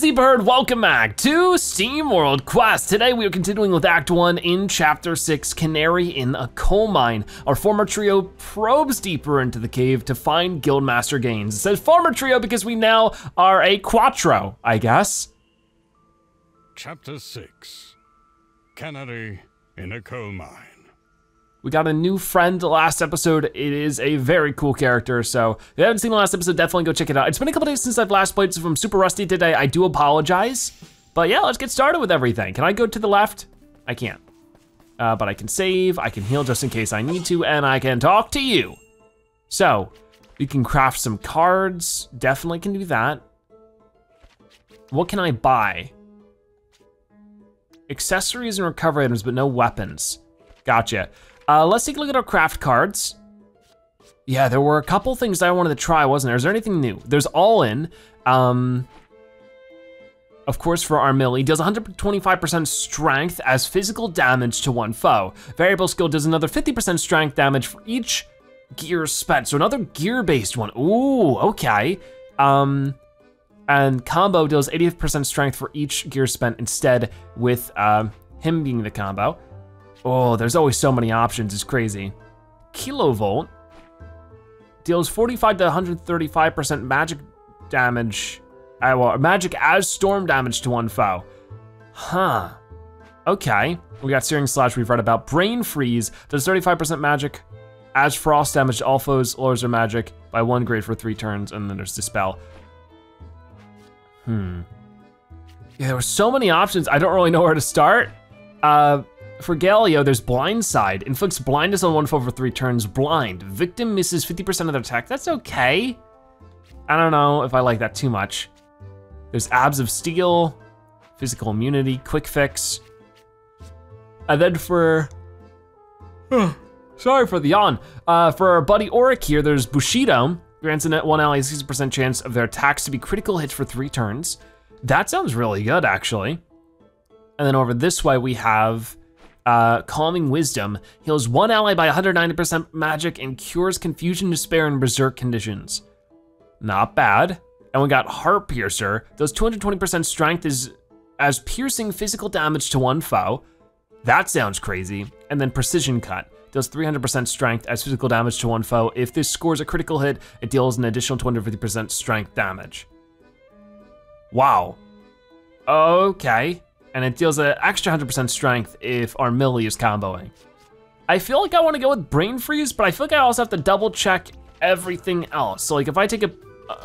the bird, welcome back to SteamWorld Quest. Today we are continuing with Act 1 in Chapter 6, Canary in a Coal Mine. Our former trio probes deeper into the cave to find Guildmaster Gaines. It says former trio because we now are a quattro, I guess. Chapter 6 Canary in a Coal Mine. We got a new friend last episode. It is a very cool character, so if you haven't seen the last episode, definitely go check it out. It's been a couple days since I've last played, so if I'm super rusty today, I do apologize. But yeah, let's get started with everything. Can I go to the left? I can't. Uh, but I can save, I can heal just in case I need to, and I can talk to you. So, we can craft some cards, definitely can do that. What can I buy? Accessories and recovery items, but no weapons. Gotcha. Uh, let's take a look at our craft cards. Yeah, there were a couple things I wanted to try, wasn't there? Is there anything new? There's all in. Um, of course, for Armilly, does 125% strength as physical damage to one foe. Variable skill does another 50% strength damage for each gear spent. So another gear-based one. Ooh, okay. Um, and combo deals 80% strength for each gear spent instead with uh, him being the combo. Oh, there's always so many options, it's crazy. Kilovolt deals 45 to 135% magic damage, uh, well, magic as storm damage to one foe. Huh, okay. We got Searing Slash we've read about. Brain Freeze does 35% magic as frost damage to all foes, lowers their magic by one grade for three turns, and then there's Dispel. Hmm. Yeah, there were so many options, I don't really know where to start. Uh, for Galleo, there's Blindside. Inflicts blindness on one foe for three turns, blind. Victim misses 50% of their attack, that's okay. I don't know if I like that too much. There's Abs of Steel, Physical Immunity, Quick Fix. And then for, sorry for the yawn. Uh, for our buddy Orik here, there's Bushido. Grants a one ally a 60% chance of their attacks to be critical hits for three turns. That sounds really good, actually. And then over this way, we have uh, Calming Wisdom heals one ally by 190% magic and cures confusion, despair, and berserk conditions. Not bad. And we got Heart Piercer, does 220% strength is as piercing physical damage to one foe. That sounds crazy. And then Precision Cut, does 300% strength as physical damage to one foe. If this scores a critical hit, it deals an additional 250% strength damage. Wow. Okay and it deals an extra 100% strength if Armilly is comboing. I feel like I wanna go with Brain Freeze, but I feel like I also have to double check everything else. So like if I take a,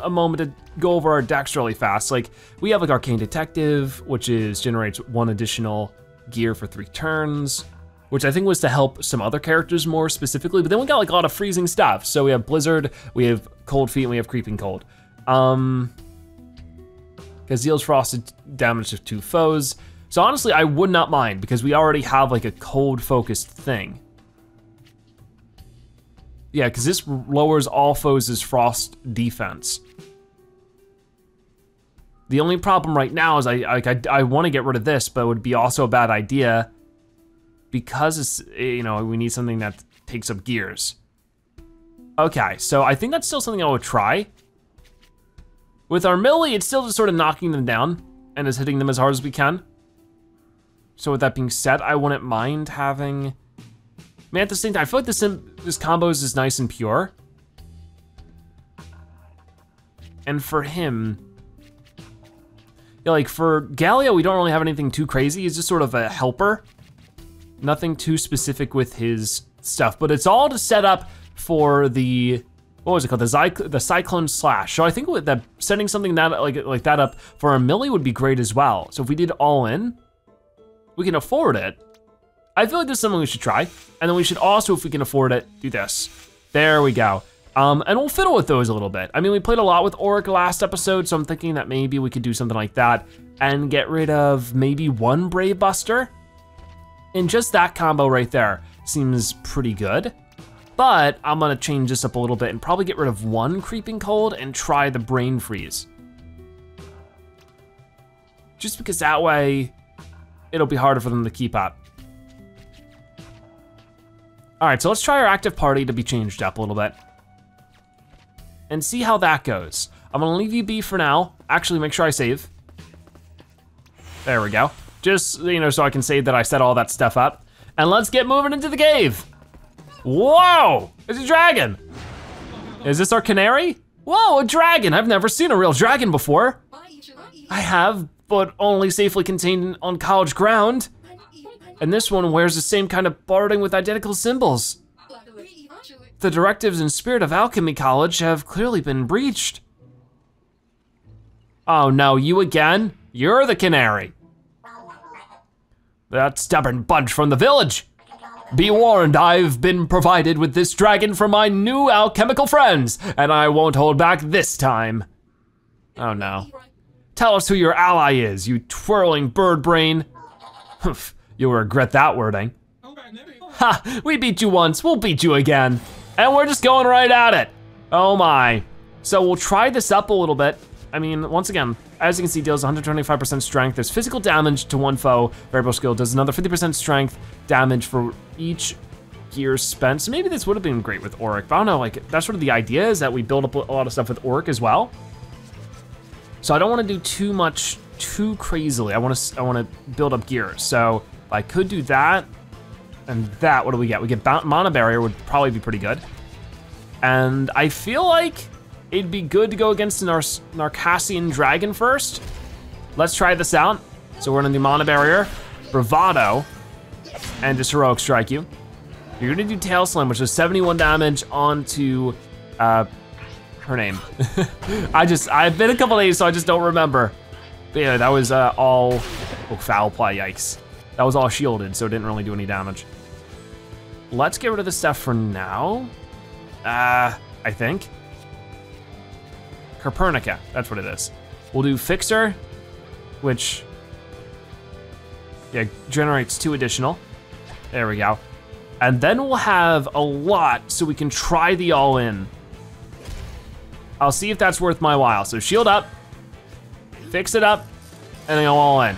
a moment to go over our decks really fast, like we have like Arcane Detective, which is generates one additional gear for three turns, which I think was to help some other characters more specifically, but then we got like a lot of freezing stuff. So we have Blizzard, we have Cold Feet, and we have Creeping Cold. Um, because deals frosted damage to two foes. So honestly, I would not mind because we already have like a cold focused thing. Yeah, because this lowers all foes' frost defense. The only problem right now is I I, I, want to get rid of this, but it would be also a bad idea because it's, eh, you know, we need something that takes up gears. Okay, so I think that's still something I would try. With Armilly, it's still just sort of knocking them down and is hitting them as hard as we can. So with that being said, I wouldn't mind having, man, at the same time, I feel like this, this combos is nice and pure. And for him, yeah, like for Galleo, we don't really have anything too crazy. He's just sort of a helper. Nothing too specific with his stuff, but it's all to set up for the, what was it called? The, the Cyclone Slash. So I think that setting something that like, like that up for Armilly would be great as well. So if we did all in, we can afford it, I feel like this is something we should try. And then we should also, if we can afford it, do this. There we go. Um, and we'll fiddle with those a little bit. I mean, we played a lot with Orik last episode, so I'm thinking that maybe we could do something like that and get rid of maybe one Brave Buster. And just that combo right there seems pretty good. But I'm gonna change this up a little bit and probably get rid of one Creeping Cold and try the Brain Freeze. Just because that way, it'll be harder for them to keep up. All right, so let's try our active party to be changed up a little bit. And see how that goes. I'm gonna leave you be for now. Actually, make sure I save. There we go. Just, you know, so I can say that I set all that stuff up. And let's get moving into the cave. Whoa, it's a dragon. Is this our canary? Whoa, a dragon. I've never seen a real dragon before. I have, but only safely contained on college ground. And this one wears the same kind of barding with identical symbols. The directives and spirit of Alchemy College have clearly been breached. Oh no, you again? You're the canary. That stubborn bunch from the village. Be warned, I've been provided with this dragon from my new alchemical friends, and I won't hold back this time. Oh no. Tell us who your ally is, you twirling bird brain. You'll regret that wording. Ha, we beat you once, we'll beat you again. And we're just going right at it. Oh my. So we'll try this up a little bit. I mean, once again, as you can see, deals 125% strength. There's physical damage to one foe. Variable skill does another 50% strength damage for each gear spent. So maybe this would have been great with Orik, but I don't know, like, that's sort of the idea is that we build up a lot of stuff with Orik as well. So I don't wanna do too much too crazily. I wanna, I wanna build up gear. So I could do that and that, what do we get? We get Mana Barrier would probably be pretty good. And I feel like it'd be good to go against Nar Narcassian Dragon first. Let's try this out. So we're gonna do Mana Barrier, Bravado, and just Heroic Strike you. You're gonna do Tail Slam, which is 71 damage onto, uh, her name. I just, I've been a couple days, so I just don't remember. But yeah, that was uh, all, oh, foul play, yikes. That was all shielded, so it didn't really do any damage. Let's get rid of this stuff for now. Uh, I think. Copernica, that's what it is. We'll do Fixer, which, yeah, generates two additional. There we go. And then we'll have a lot so we can try the all in. I'll see if that's worth my while. So shield up, fix it up, and then go all in.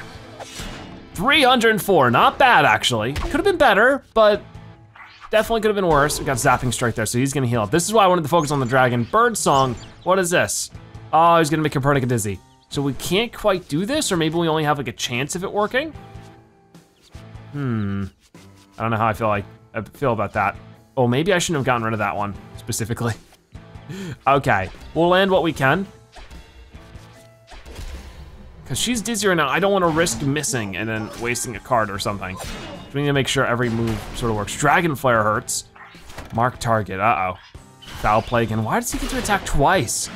304, not bad actually. Could have been better, but definitely could have been worse. We got Sapping Strike there, so he's gonna heal. This is why I wanted to focus on the dragon. Bird Song, what is this? Oh, he's gonna make Copernica dizzy. So we can't quite do this, or maybe we only have like a chance of it working? Hmm, I don't know how I feel like I feel about that. Oh, maybe I shouldn't have gotten rid of that one specifically. Okay, we'll land what we can. Cause she's dizzy right now. I don't wanna risk missing and then wasting a card or something. So we need to make sure every move sort of works. Dragon Flare hurts. Mark target, uh-oh. Foul play again. Why does he get to attack twice?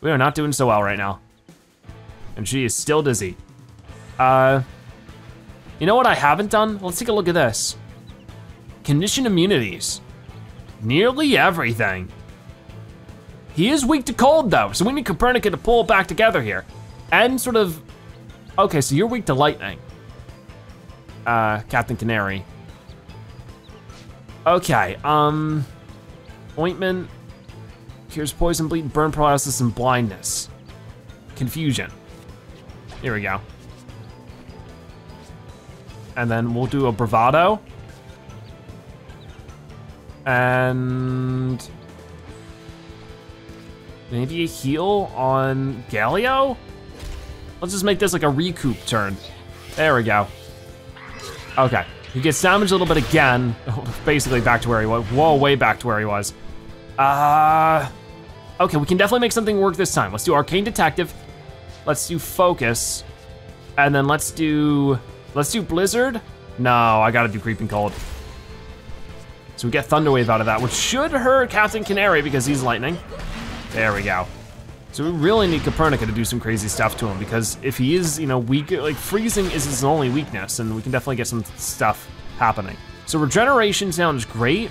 We are not doing so well right now. And she is still dizzy. Uh, you know what I haven't done? Let's take a look at this. Condition immunities. Nearly everything. He is weak to cold though, so we need Copernica to pull back together here and sort of, okay, so you're weak to lightning. Uh, Captain Canary. Okay, um, ointment, cures poison, bleed, burn paralysis, and blindness. Confusion. Here we go. And then we'll do a bravado. And maybe a heal on Galleo? Let's just make this like a recoup turn. There we go. Okay, he gets damaged a little bit again. Basically back to where he was. Whoa, way back to where he was. Uh, okay, we can definitely make something work this time. Let's do Arcane Detective. Let's do Focus. And then let's do, let's do Blizzard. No, I gotta do Creeping Cold. So we get Thunderwave out of that, which should hurt Captain Canary because he's lightning. There we go. So we really need Copernica to do some crazy stuff to him because if he is, you know, weak, like freezing is his only weakness and we can definitely get some stuff happening. So regeneration sounds great.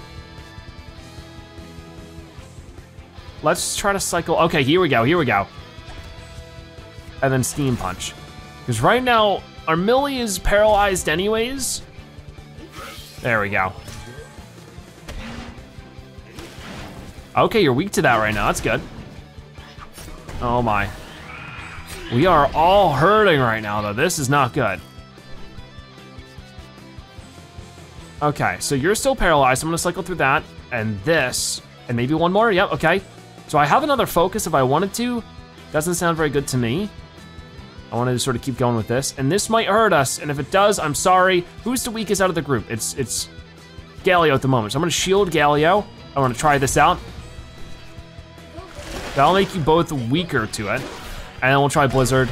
Let's try to cycle, okay, here we go, here we go. And then Steam Punch. Because right now, Armilly is paralyzed anyways. There we go. Okay, you're weak to that right now, that's good. Oh my. We are all hurting right now though. This is not good. Okay, so you're still paralyzed. I'm gonna cycle through that and this, and maybe one more, yep, okay. So I have another focus if I wanted to. Doesn't sound very good to me. I wanted to sort of keep going with this, and this might hurt us, and if it does, I'm sorry. Who's the weakest out of the group? It's it's Galleo at the moment, so I'm gonna shield Galleo. I wanna try this out. That'll make you both weaker to it, and then we'll try Blizzard.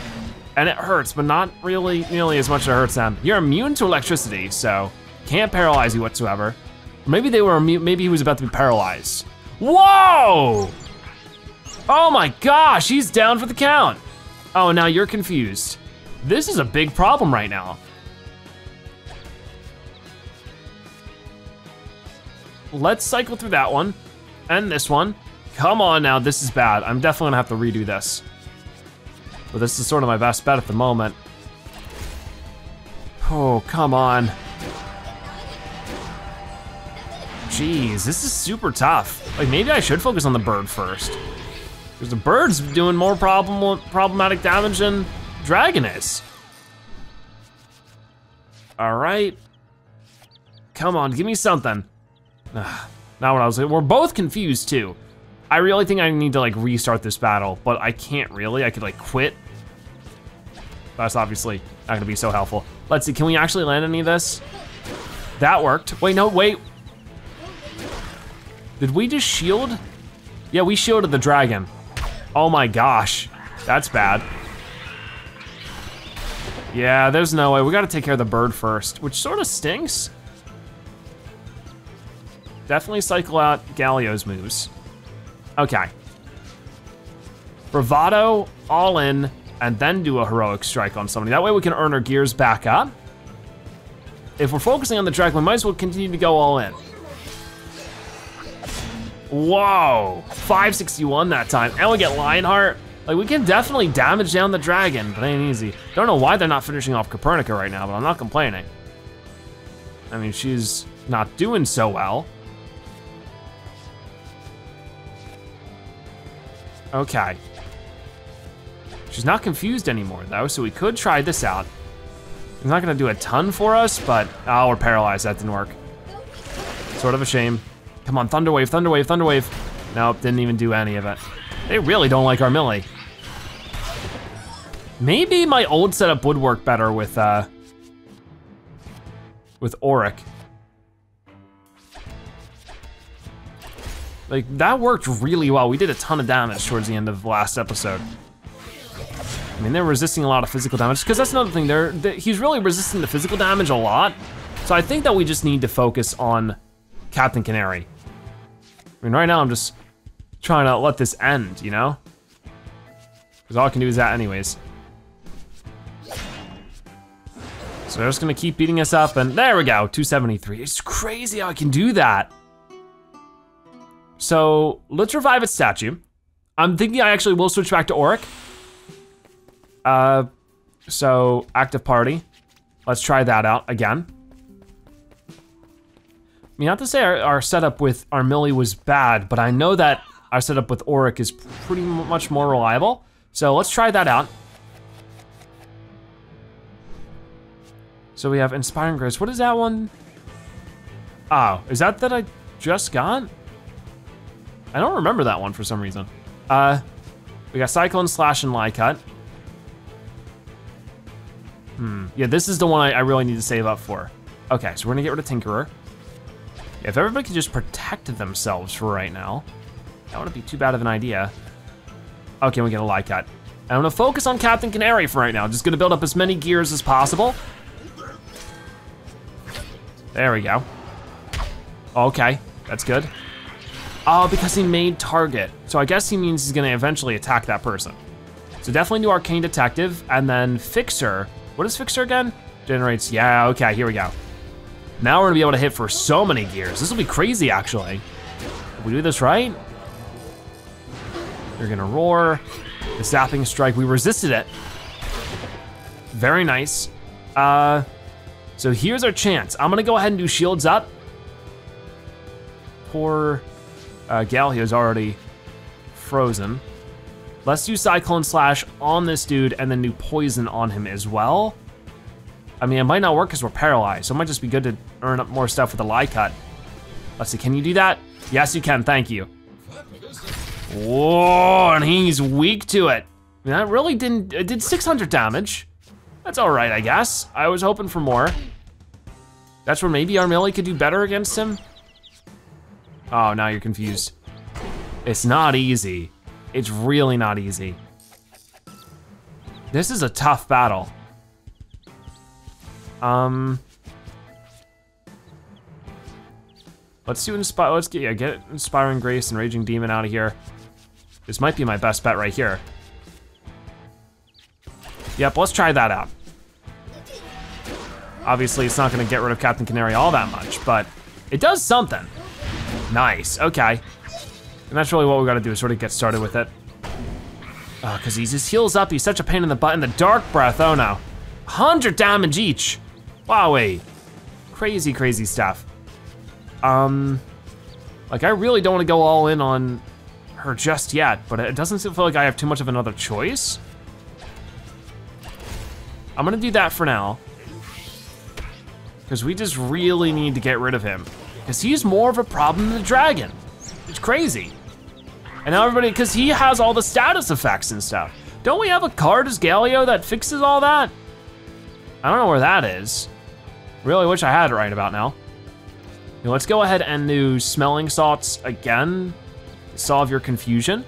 And it hurts, but not really nearly as much as it hurts them. You're immune to electricity, so can't paralyze you whatsoever. Maybe they were immune, maybe he was about to be paralyzed. Whoa! Oh my gosh, he's down for the count. Oh, now you're confused. This is a big problem right now. Let's cycle through that one and this one. Come on now, this is bad. I'm definitely gonna have to redo this. But this is sort of my best bet at the moment. Oh, come on. Jeez, this is super tough. Like maybe I should focus on the bird first. Because the bird's doing more problem problematic damage than dragon is. All right. Come on, give me something. Ugh, not what I was, we're both confused too. I really think I need to like restart this battle, but I can't really. I could like quit. That's obviously not gonna be so helpful. Let's see, can we actually land any of this? That worked. Wait, no, wait. Did we just shield? Yeah, we shielded the dragon. Oh my gosh, that's bad. Yeah, there's no way. We gotta take care of the bird first, which sort of stinks. Definitely cycle out Galleo's moves. Okay. Bravado, all in, and then do a heroic strike on somebody. That way we can earn our gears back up. If we're focusing on the dragon, we might as well continue to go all in. Whoa, 561 that time. And we get Lionheart. Like we can definitely damage down the dragon, but ain't easy. Don't know why they're not finishing off Copernica right now, but I'm not complaining. I mean, she's not doing so well. Okay. She's not confused anymore though, so we could try this out. It's not gonna do a ton for us, but, oh, we're paralyzed, that didn't work. Sort of a shame. Come on, Thunderwave, Thunderwave, Thunderwave. Nope, didn't even do any of it. They really don't like Armilly. Maybe my old setup would work better with, uh, with Orik. Like, that worked really well. We did a ton of damage towards the end of the last episode. I mean, they're resisting a lot of physical damage, because that's another thing, they're, they, he's really resisting the physical damage a lot. So I think that we just need to focus on Captain Canary. I mean, right now I'm just trying to let this end, you know? Because all I can do is that anyways. So they're just gonna keep beating us up, and there we go, 273. It's crazy how I can do that. So let's revive its statue. I'm thinking I actually will switch back to Orik. Uh, so active party. Let's try that out again. I mean, not to say our, our setup with Armilly was bad, but I know that our setup with Orik is pretty much more reliable. So let's try that out. So we have Inspiring Grace. What is that one? Oh, is that that I just got? I don't remember that one for some reason. Uh, we got Cyclone Slash and Lie Cut. Hmm, yeah, this is the one I, I really need to save up for. Okay, so we're gonna get rid of Tinkerer. If everybody could just protect themselves for right now, that wouldn't be too bad of an idea. Okay, we get a Lie Cut. I'm gonna focus on Captain Canary for right now. Just gonna build up as many gears as possible. There we go. Okay, that's good. Oh, because he made target. So I guess he means he's gonna eventually attack that person. So definitely do Arcane Detective, and then Fixer. What is Fixer again? Generates, yeah, okay, here we go. Now we're gonna be able to hit for so many gears. This will be crazy, actually. If we do this right, you're gonna roar. The Sapping Strike, we resisted it. Very nice. Uh, so here's our chance. I'm gonna go ahead and do shields up. Poor uh, Galleo's already frozen. Let's do Cyclone Slash on this dude and then do Poison on him as well. I mean, it might not work because we're paralyzed, so it might just be good to earn up more stuff with the Lie Cut. Let's see, can you do that? Yes, you can, thank you. Whoa, and he's weak to it. That really didn't, it did 600 damage. That's all right, I guess. I was hoping for more. That's where maybe our could do better against him. Oh, now you're confused. It's not easy. It's really not easy. This is a tough battle. Um, let's do inspire. Let's get yeah, get inspiring grace and raging demon out of here. This might be my best bet right here. Yep, let's try that out. Obviously, it's not gonna get rid of Captain Canary all that much, but it does something. Nice, okay. And that's really what we gotta do is sort of get started with it. Oh, cause he's his heals up, he's such a pain in the butt, and the Dark Breath, oh no. 100 damage each. Wowee. Crazy, crazy stuff. Um, like I really don't wanna go all in on her just yet, but it doesn't feel like I have too much of another choice. I'm gonna do that for now. Because we just really need to get rid of him. Because he's more of a problem than the dragon. It's crazy. And now everybody, because he has all the status effects and stuff. Don't we have a card as Galleo that fixes all that? I don't know where that is. Really wish I had it right about now. now let's go ahead and do smelling salts again. to Solve your confusion.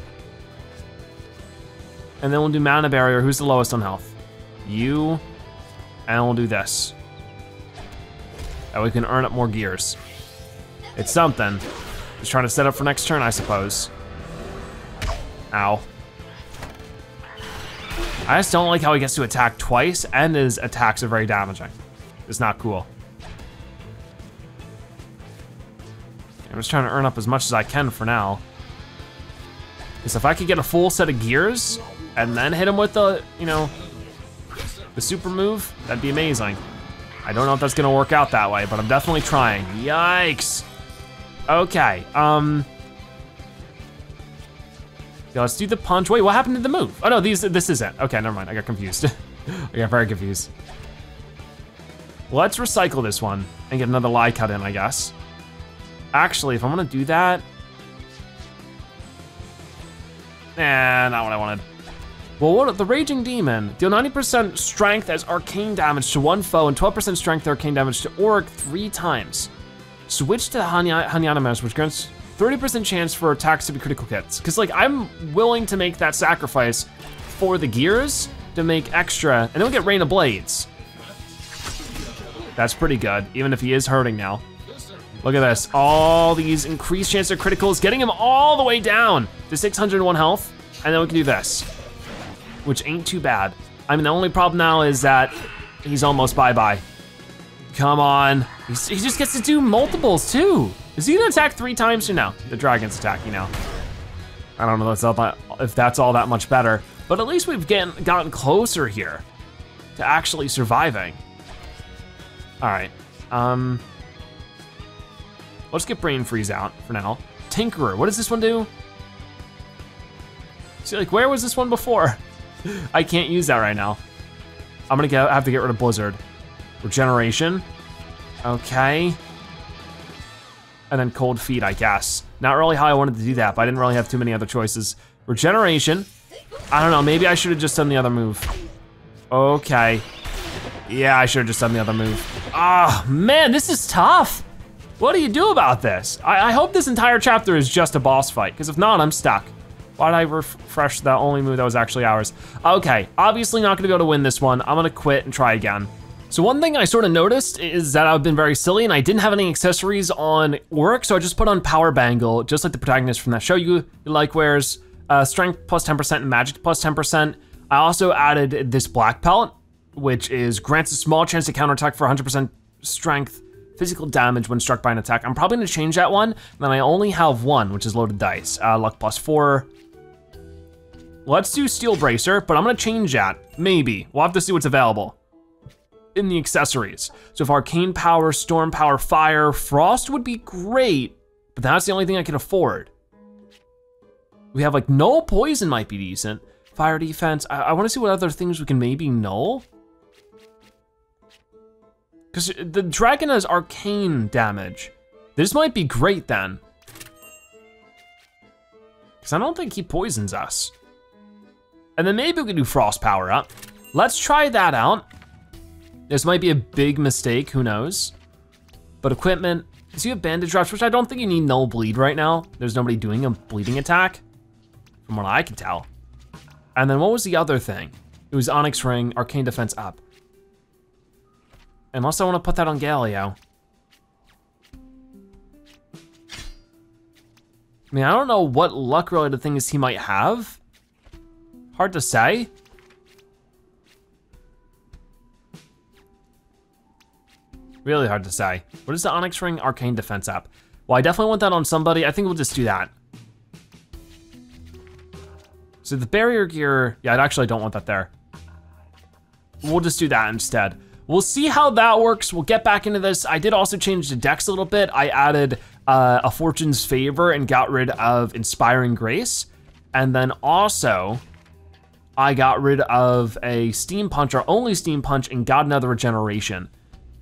And then we'll do mana barrier. Who's the lowest on health? You, and we'll do this. That we can earn up more gears. It's something. Just trying to set up for next turn, I suppose. Ow. I just don't like how he gets to attack twice and his attacks are very damaging. It's not cool. I'm just trying to earn up as much as I can for now. Because if I could get a full set of gears and then hit him with the, you know, the super move, that'd be amazing. I don't know if that's gonna work out that way, but I'm definitely trying. Yikes. Okay, um. Yeah, let's do the punch. Wait, what happened to the move? Oh no, these, this isn't. Okay, never mind, I got confused. I got very confused. Let's recycle this one and get another lie cut in, I guess. Actually, if I'm gonna do that, Nah, not what I wanted. Well, what, the Raging Demon, deal 90% strength as arcane damage to one foe and 12% strength arcane damage to Orik three times. Switch to Hanya, Hanyanamas, which grants 30% chance for attacks to be critical hits. Cause like, I'm willing to make that sacrifice for the gears to make extra, and then we get Rain of Blades. That's pretty good, even if he is hurting now. Look at this, all these increased chance of criticals, getting him all the way down to 601 health, and then we can do this which ain't too bad. I mean, the only problem now is that he's almost bye-bye. Come on. He's, he just gets to do multiples too. Is he gonna attack three times or no? The dragon's attacking now. I don't know if that's, all that, if that's all that much better, but at least we've gotten closer here to actually surviving. All right, um, let's get Brain Freeze out for now. Tinkerer, what does this one do? See, like, where was this one before? I can't use that right now. I'm gonna have to get rid of Blizzard. Regeneration, okay. And then Cold Feet, I guess. Not really how I wanted to do that, but I didn't really have too many other choices. Regeneration, I don't know, maybe I should have just done the other move. Okay. Yeah, I should have just done the other move. Ah, oh, man, this is tough. What do you do about this? I, I hope this entire chapter is just a boss fight, because if not, I'm stuck. Why did I refresh the only move that was actually ours? Okay, obviously not gonna be able to win this one. I'm gonna quit and try again. So one thing I sort of noticed is that I've been very silly and I didn't have any accessories on Orik, so I just put on Power Bangle, just like the protagonist from that show you like wears, uh, strength plus 10% and magic plus 10%. I also added this black pellet, which is grants a small chance to counterattack for 100% strength physical damage when struck by an attack. I'm probably gonna change that one, then I only have one, which is loaded dice. Uh, luck plus four, Let's do Steel Bracer, but I'm gonna change that, maybe. We'll have to see what's available in the accessories. So if Arcane Power, Storm Power, Fire, Frost would be great, but that's the only thing I can afford. We have like Null Poison might be decent. Fire Defense, I, I wanna see what other things we can maybe null. Because the dragon has arcane damage. This might be great then. Because I don't think he poisons us. And then maybe we can do frost power up. Let's try that out. This might be a big mistake, who knows? But equipment, so you have bandage drops, which I don't think you need null bleed right now. There's nobody doing a bleeding attack, from what I can tell. And then what was the other thing? It was Onyx Ring, Arcane Defense up. Unless I wanna put that on Galleo. I mean, I don't know what luck related things he might have. Hard to say. Really hard to say. What is the Onyx Ring Arcane Defense app? Well, I definitely want that on somebody. I think we'll just do that. So the barrier gear, yeah, I actually don't want that there. We'll just do that instead. We'll see how that works. We'll get back into this. I did also change the decks a little bit. I added uh, a Fortune's Favor and got rid of Inspiring Grace. And then also, I got rid of a Steam Punch, or only Steam Punch, and got another Regeneration.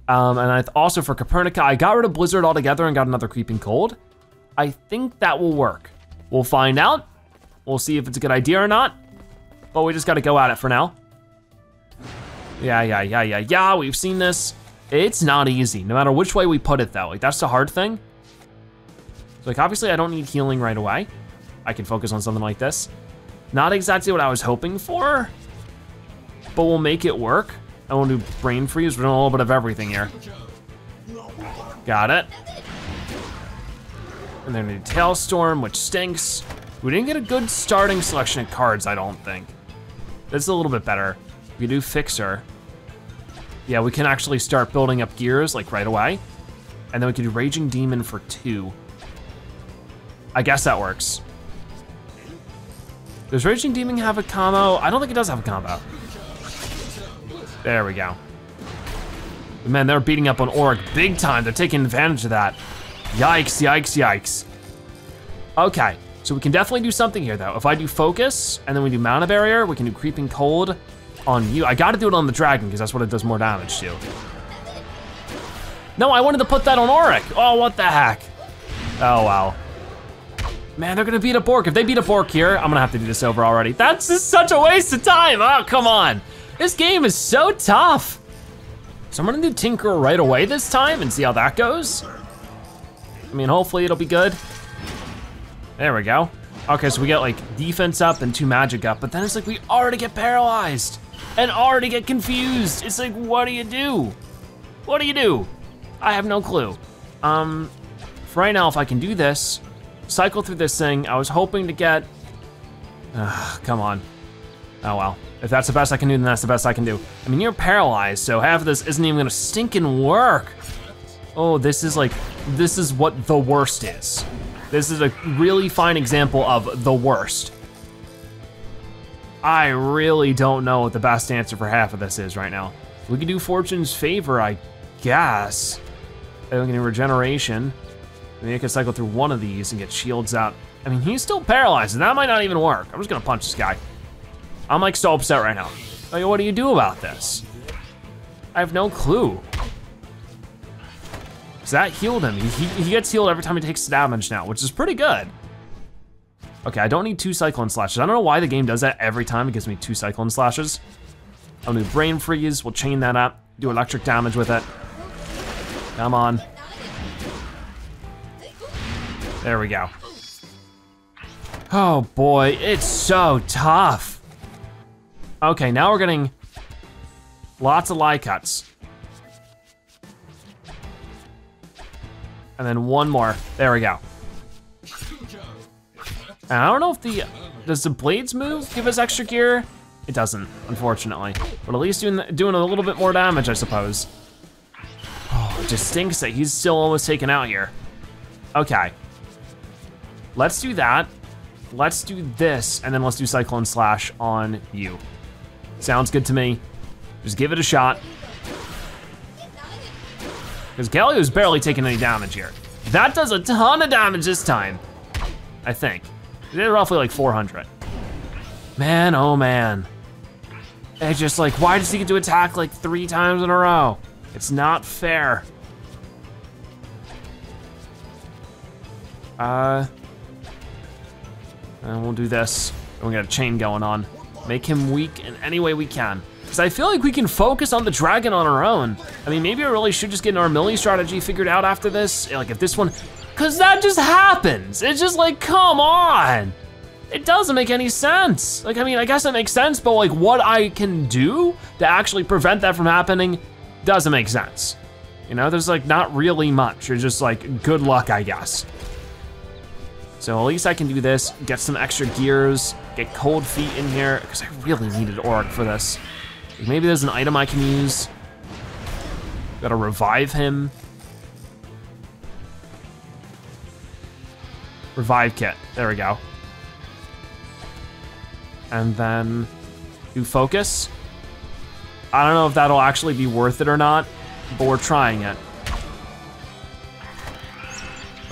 Um, and I also for Copernica, I got rid of Blizzard altogether and got another Creeping Cold. I think that will work. We'll find out. We'll see if it's a good idea or not. But we just gotta go at it for now. Yeah, yeah, yeah, yeah, yeah, we've seen this. It's not easy, no matter which way we put it though. Like that's the hard thing. So, like obviously I don't need healing right away. I can focus on something like this. Not exactly what I was hoping for, but we'll make it work. I want to do brain freeze. We're doing a little bit of everything here. Got it. And then we do Tailstorm, which stinks. We didn't get a good starting selection of cards, I don't think. This is a little bit better. We do Fixer. Yeah, we can actually start building up gears like right away. And then we can do Raging Demon for two. I guess that works. Does Raging Demon have a combo? I don't think it does have a combo. There we go. Man, they're beating up on Orik big time. They're taking advantage of that. Yikes, yikes, yikes. Okay, so we can definitely do something here though. If I do focus and then we do mana barrier, we can do creeping cold on you. I gotta do it on the dragon because that's what it does more damage to. No, I wanted to put that on Orik. Oh, what the heck? Oh, wow. Man, they're gonna beat a Bork. If they beat a Bork here, I'm gonna have to do this over already. That's just such a waste of time. Oh, come on. This game is so tough. So I'm gonna do Tinker right away this time and see how that goes. I mean, hopefully it'll be good. There we go. Okay, so we get like defense up and two magic up, but then it's like we already get paralyzed and already get confused. It's like, what do you do? What do you do? I have no clue. Um, right now, if I can do this, cycle through this thing, I was hoping to get, uh, come on. Oh well. If that's the best I can do, then that's the best I can do. I mean, you're paralyzed, so half of this isn't even gonna stinking work. Oh, this is like, this is what the worst is. This is a really fine example of the worst. I really don't know what the best answer for half of this is right now. We can do Fortune's Favor, I guess. And we can do Regeneration. Maybe I can cycle through one of these and get shields out. I mean, he's still paralyzed, and that might not even work. I'm just gonna punch this guy. I'm like so upset right now. Like, what do you do about this? I have no clue. So that healed him. He, he, gets healed every time he takes damage now, which is pretty good. Okay, I don't need two Cyclone Slashes. I don't know why the game does that every time. It gives me two Cyclone Slashes. I'll do Brain Freeze. We'll chain that up. Do electric damage with it. Come on. There we go. Oh boy, it's so tough. Okay, now we're getting lots of lie cuts. And then one more, there we go. And I don't know if the, does the blades move give us extra gear? It doesn't, unfortunately. But at least doing, doing a little bit more damage, I suppose. Oh, it just stinks that he's still almost taken out here. Okay. Let's do that. Let's do this, and then let's do Cyclone Slash on you. Sounds good to me. Just give it a shot. Because Galleo's barely taking any damage here. That does a ton of damage this time, I think. It did roughly like 400. Man, oh man. It's just like, why does he get to attack like three times in a row? It's not fair. Uh, and we'll do this. We got a chain going on. Make him weak in any way we can. Because I feel like we can focus on the dragon on our own. I mean, maybe I really should just get our melee strategy figured out after this. Like if this one, because that just happens. It's just like, come on. It doesn't make any sense. Like, I mean, I guess it makes sense, but like what I can do to actually prevent that from happening doesn't make sense. You know, there's like not really much. It's just like good luck, I guess. So at least I can do this, get some extra gears, get cold feet in here, because I really needed Orik for this. Maybe there's an item I can use. Gotta revive him. Revive kit, there we go. And then do focus. I don't know if that'll actually be worth it or not, but we're trying it.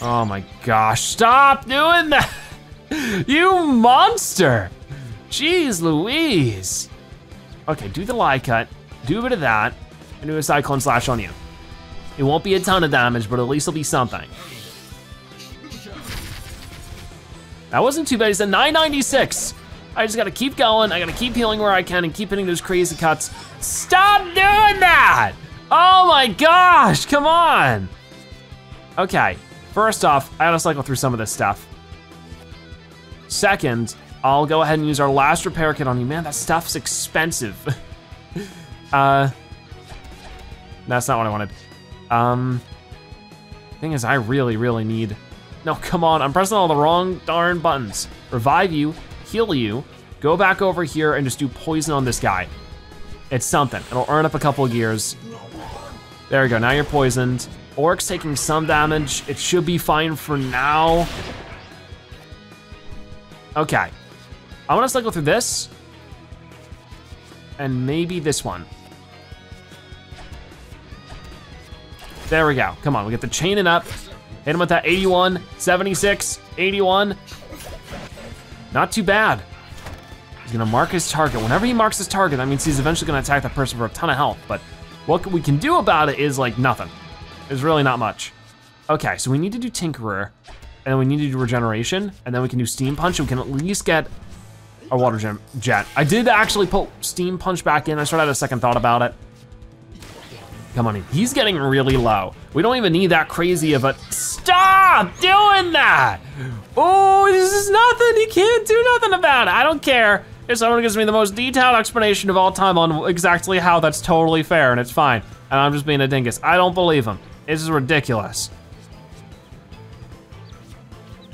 Oh my gosh, stop doing that! you monster! Jeez Louise. Okay, do the lie cut, do a bit of that, and do a cyclone slash on you. It won't be a ton of damage, but at least it'll be something. That wasn't too bad, he's a 996. I just gotta keep going, I gotta keep healing where I can and keep hitting those crazy cuts. Stop doing that! Oh my gosh, come on! Okay, first off, I gotta cycle through some of this stuff. Second, I'll go ahead and use our last repair kit on you. Man, that stuff's expensive. uh, that's not what I wanted. Um, thing is, I really, really need, no, come on, I'm pressing all the wrong darn buttons. Revive you, heal you, go back over here and just do poison on this guy. It's something, it'll earn up a couple of gears. There we go, now you're poisoned. Orik's taking some damage. It should be fine for now. Okay, I wanna cycle through this. And maybe this one. There we go, come on, we get the chaining up. Hit him with that 81, 76, 81. Not too bad. He's gonna mark his target. Whenever he marks his target, that means he's eventually gonna attack that person for a ton of health, but what we can do about it is like nothing. There's really not much. Okay, so we need to do Tinkerer, and we need to do Regeneration, and then we can do Steam Punch, and we can at least get a water gem jet. I did actually put steam punch back in. I sort of had a second thought about it. Come on in. He's getting really low. We don't even need that crazy of a, stop doing that. Oh, this is nothing. He can't do nothing about it. I don't care. If someone gives me the most detailed explanation of all time on exactly how that's totally fair and it's fine. And I'm just being a dingus. I don't believe him. This is ridiculous.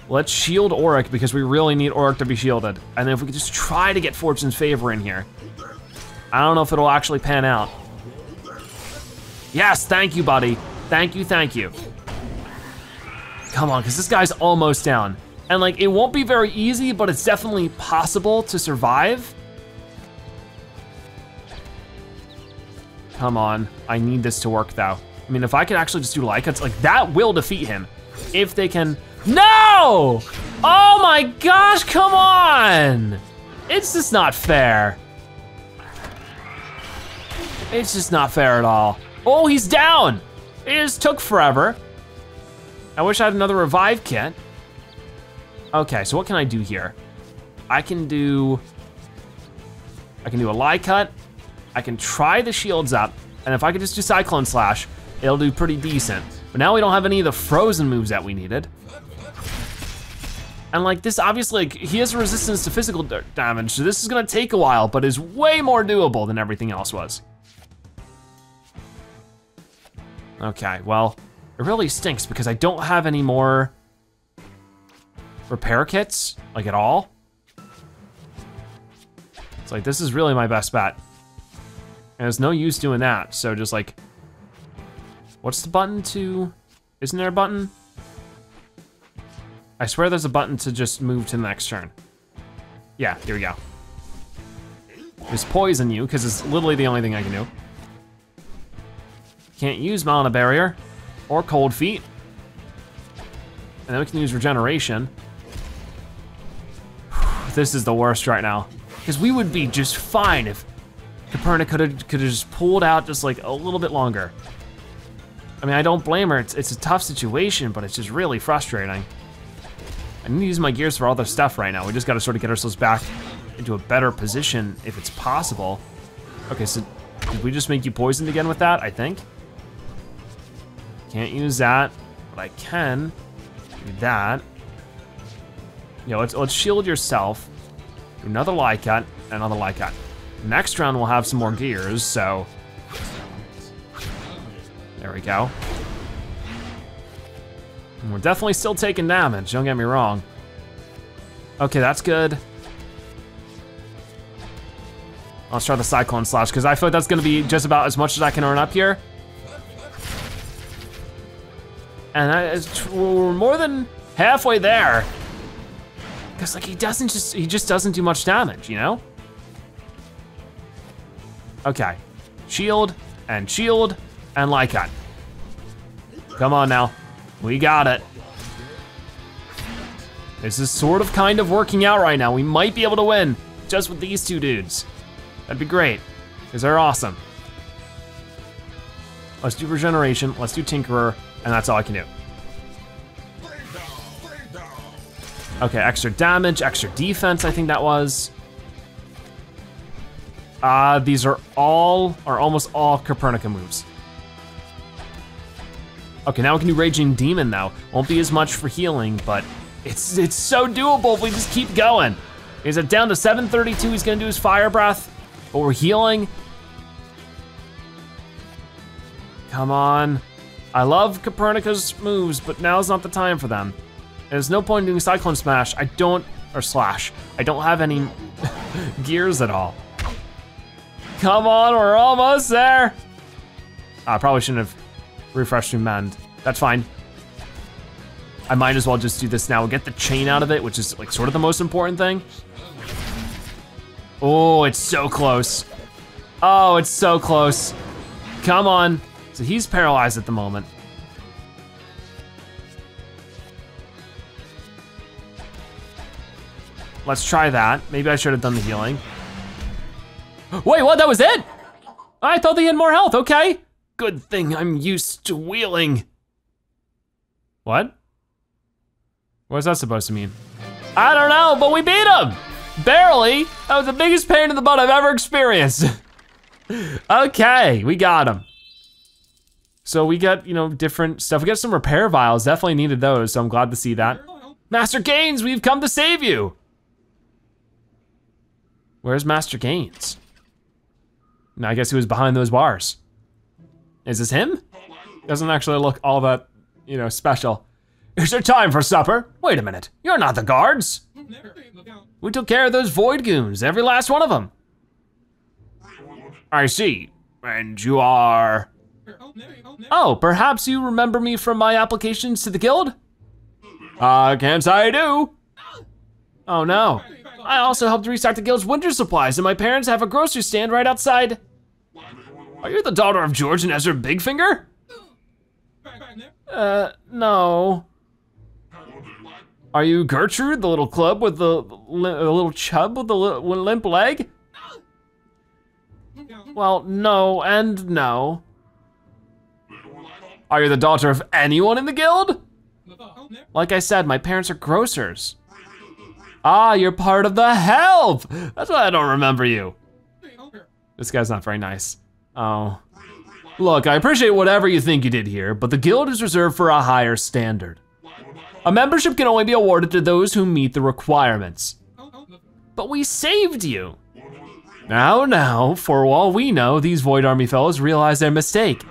Let's shield Orik because we really need Orik to be shielded. And then if we could just try to get Fortune's Favor in here. I don't know if it'll actually pan out. Yes, thank you, buddy. Thank you, thank you. Come on, because this guy's almost down. And like, it won't be very easy, but it's definitely possible to survive. Come on, I need this to work though. I mean, if I could actually just do light cuts, like that will defeat him. If they can no! Oh my gosh, come on! It's just not fair. It's just not fair at all. Oh, he's down! It just took forever. I wish I had another revive kit. Okay, so what can I do here? I can do, I can do a lie cut. I can try the shields up, and if I could just do Cyclone Slash, it'll do pretty decent. But now we don't have any of the frozen moves that we needed. And like this, obviously, like, he has resistance to physical damage, so this is gonna take a while, but is way more doable than everything else was. Okay, well, it really stinks because I don't have any more repair kits, like at all. It's like, this is really my best bet. And there's no use doing that, so just like, what's the button to, isn't there a button? I swear there's a button to just move to the next turn. Yeah, here we go. Just poison you, because it's literally the only thing I can do. Can't use Mana Barrier or Cold Feet. And then we can use Regeneration. this is the worst right now. Because we would be just fine if have could have just pulled out just like a little bit longer. I mean, I don't blame her. It's, it's a tough situation, but it's just really frustrating. I need to use my gears for all other stuff right now. We just gotta sort of get ourselves back into a better position if it's possible. Okay, so did we just make you poisoned again with that, I think? Can't use that, but I can do that. Yeah, let's, let's shield yourself. Do another Lycat, another Lycat. Next round we'll have some more gears, so. There we go. And we're definitely still taking damage, don't get me wrong. Okay, that's good. Let's try the Cyclone Slash, because I feel like that's gonna be just about as much as I can earn up here. And that is, we're more than halfway there. Cause like he doesn't just, he just doesn't do much damage, you know? Okay, shield and shield and Lycan. Come on now, we got it. This is sort of kind of working out right now. We might be able to win just with these two dudes. That'd be great, because they're awesome. Let's do regeneration, let's do Tinkerer, and that's all I can do. Okay, extra damage, extra defense, I think that was. Uh, these are all, or almost all Copernica moves. Okay, now we can do Raging Demon though. Won't be as much for healing, but it's it's so doable if we just keep going. Is it down to 732, he's gonna do his Fire Breath, but we're healing. Come on. I love Copernica's moves, but now's not the time for them. There's no point in doing Cyclone Smash. I don't, or Slash. I don't have any gears at all. Come on, we're almost there. I probably shouldn't have and mend. That's fine. I might as well just do this now. We'll get the chain out of it, which is like sort of the most important thing. Oh, it's so close. Oh, it's so close. Come on. So he's paralyzed at the moment. Let's try that. Maybe I should have done the healing. Wait, what, that was it? I thought they had more health, okay. Good thing I'm used to wheeling. What? What's that supposed to mean? I don't know, but we beat him! Barely! That was the biggest pain in the butt I've ever experienced. okay, we got him. So we got, you know, different stuff. We got some repair vials, definitely needed those, so I'm glad to see that. Master Gaines, we've come to save you. Where's Master Gaines? Now I guess he was behind those bars. Is this him? Doesn't actually look all that, you know, special. Is it time for supper? Wait a minute, you're not the guards. We took care of those void goons, every last one of them. I see, and you are? Oh, perhaps you remember me from my applications to the guild? I uh, can't say I do. Oh no, I also helped restart the guild's winter supplies and my parents have a grocery stand right outside. Are you the daughter of George and Ezra Bigfinger? Uh, no. Are you Gertrude, the little club with the, the little chub with the limp leg? Well, no and no. Are you the daughter of anyone in the guild? Like I said, my parents are grocers. Ah, you're part of the help. That's why I don't remember you. This guy's not very nice. Oh. Look, I appreciate whatever you think you did here, but the guild is reserved for a higher standard. A membership can only be awarded to those who meet the requirements. But we saved you. Now, now, for all we know, these Void Army fellows realized their mistake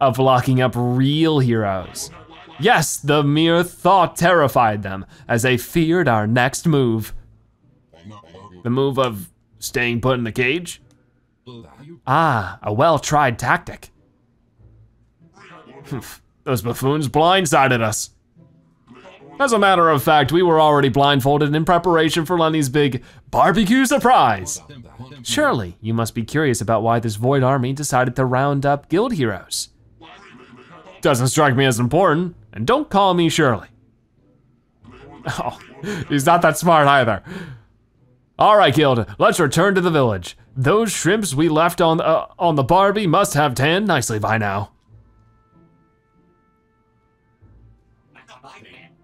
of locking up real heroes. Yes, the mere thought terrified them as they feared our next move. The move of staying put in the cage? Ah, a well-tried tactic. Those buffoons blindsided us. As a matter of fact, we were already blindfolded in preparation for Lenny's big barbecue surprise. Surely, you must be curious about why this Void Army decided to round up guild heroes. Doesn't strike me as important, and don't call me Shirley. Oh, he's not that smart either. All right, Guild, let's return to the village. Those shrimps we left on, uh, on the Barbie must have tanned nicely by now.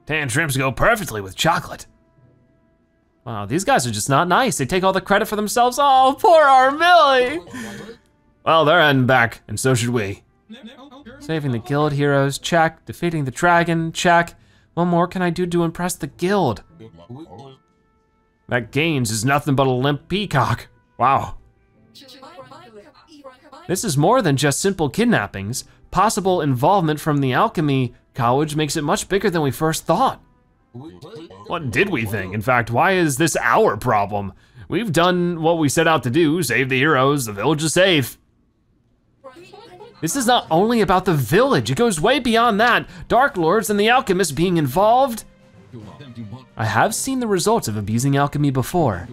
Tan shrimps go perfectly with chocolate. Wow, these guys are just not nice. They take all the credit for themselves. Oh, poor Armilly. Well, they're heading back, and so should we. Saving the guild heroes, check. Defeating the dragon, check. What more can I do to impress the guild? That Gaines is nothing but a limp peacock. Wow. This is more than just simple kidnappings. Possible involvement from the alchemy college makes it much bigger than we first thought. What did we think? In fact, why is this our problem? We've done what we set out to do, save the heroes, the village is safe. This is not only about the village, it goes way beyond that. Dark Lords and the alchemists being involved. I have seen the results of abusing alchemy before.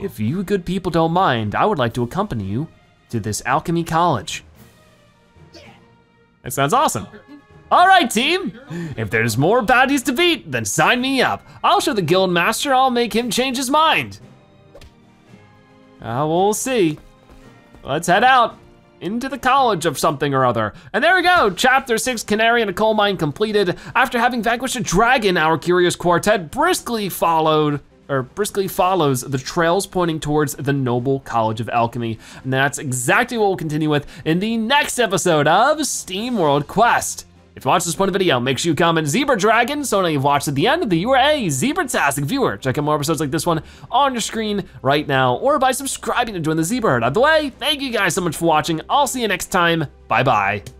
If you good people don't mind, I would like to accompany you to this alchemy college. That sounds awesome. All right, team. If there's more baddies to beat, then sign me up. I'll show the guild master I'll make him change his mind. Uh, we'll see. Let's head out into the college of something or other. And there we go, chapter six, Canary in a Coal Mine completed. After having vanquished a dragon, our curious quartet briskly followed or briskly follows the trails pointing towards the Noble College of Alchemy. And that's exactly what we'll continue with in the next episode of SteamWorld Quest. If you watched this point of video, make sure you comment Zebra Dragon so now you've watched at the end of the you are a Zebra-tastic viewer. Check out more episodes like this one on your screen right now or by subscribing to join the Zebra Herd. Out the way, thank you guys so much for watching. I'll see you next time. Bye-bye.